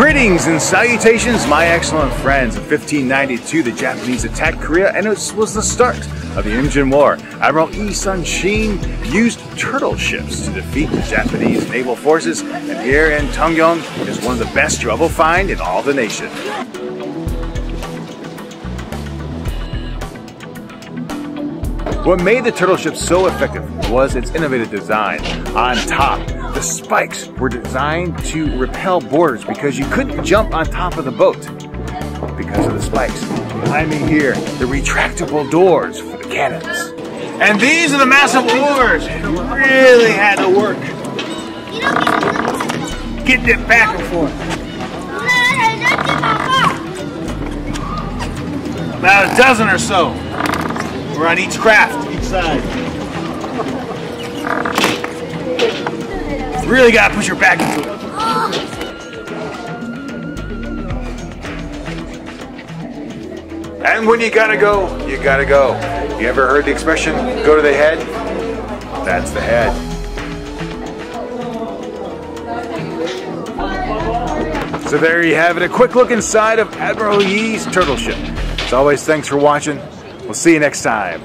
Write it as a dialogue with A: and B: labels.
A: Greetings and salutations, my excellent friends. In 1592, the Japanese attacked Korea, and it was the start of the Imjin War. Admiral Yi Sun Shin used turtle ships to defeat the Japanese naval forces, and here in Tongyeong is one of the best you will find in all the nation. What made the turtle ship so effective was its innovative design. On top, the spikes were designed to repel boarders because you couldn't jump on top of the boat because of the spikes. Behind me here, the retractable doors for the cannons. And these are the massive oars. Really had to work. Getting it back and forth. About a dozen or so. We're on each craft, each side. Really gotta push your back into it. And when you gotta go, you gotta go. You ever heard the expression, go to the head? That's the head. So there you have it, a quick look inside of Admiral Yi's turtle ship. As always, thanks for watching. We'll see you next time.